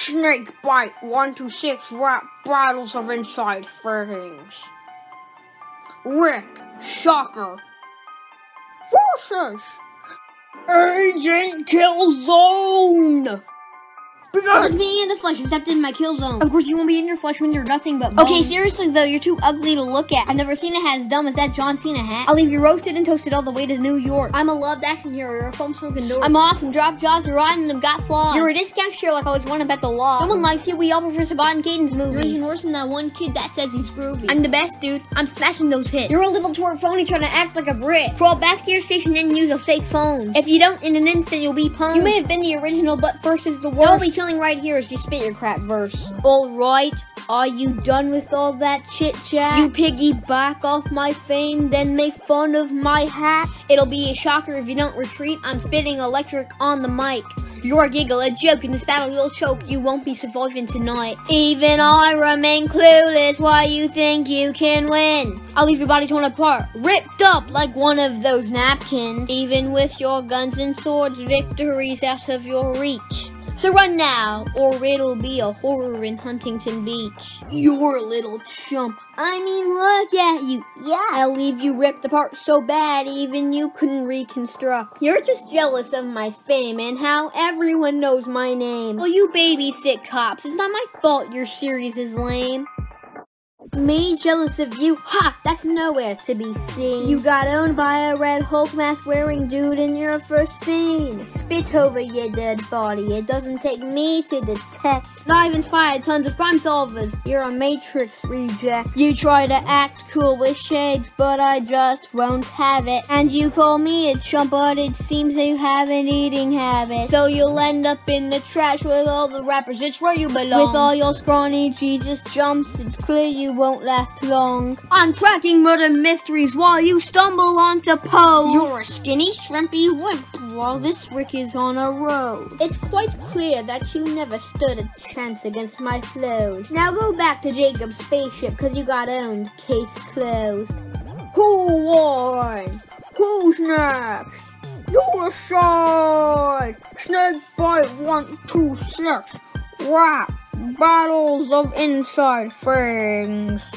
Snake bite, one to six rap battles of inside things. Rick, shocker. Forces. Agent Killzone. Because being in the flesh is in my kill zone. Of course, you won't be in your flesh when you're nothing but Okay, seriously though, you're too ugly to look at. I've never seen a hat as dumb as that John Cena hat. I'll leave you roasted and toasted all the way to New York. I'm a loved action hero. You're a foam smoking door. I'm awesome. Drop jaws, you're rotten, them got flaws. You're You're a discount Sherlock. I always want to bet the law. No one likes you. We all prefer Sabat Caden's You're movies. even worse than that one kid that says he's groovy. I'm the best, dude. I'm smashing those hits. You're a little twerk phony trying to act like a Brit. Crawl back to your station and use a fake phone. If you don't, in an instant, you'll be pwned. You may have been the original, but first is the worst. be chilling right here as you spit your crap verse. Alright, are you done with all that chit chat? You piggyback off my fame, then make fun of my hat? It'll be a shocker if you don't retreat. I'm spitting electric on the mic. You're giggle, a joke. In this battle, you'll choke. You won't be surviving tonight. Even I remain clueless why you think you can win. I'll leave your body torn apart, ripped up like one of those napkins. Even with your guns and swords, victory's out of your reach. So run now, or it'll be a horror in Huntington Beach. You're a little chump. I mean, look at you. Yeah. I'll leave you ripped apart so bad, even you couldn't reconstruct. You're just jealous of my fame and how everyone knows my name. Well, you babysit cops. It's not my fault your series is lame. Me jealous of you? Ha! That's nowhere to be seen. You got owned by a red Hulk mask wearing dude in your first scene. Spit over your dead body. It doesn't take me to detect. I've inspired tons of crime solvers. You're a Matrix reject. You try to act cool with shades, but I just won't have it. And you call me a chump, but it seems you have an eating habit. So you'll end up in the trash with all the rappers. It's where you belong. With all your scrawny Jesus jumps, it's clear you won't last long. I'm cracking murder mysteries while you stumble onto pose. You're a skinny, shrimpy wimp. while this Rick is on a roll. It's quite clear that you never stood a chance against my flows. Now go back to Jacob's spaceship, cause you got owned. Case closed. Who won? Who's next? You're a side! Snake bite one, two, six. Rap. Battles of inside things.